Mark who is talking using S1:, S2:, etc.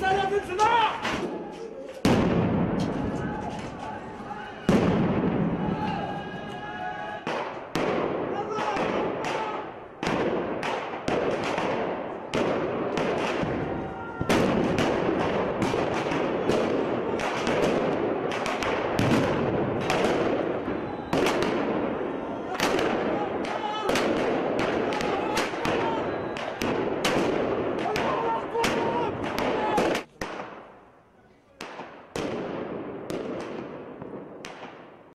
S1: Sen adın Tuna!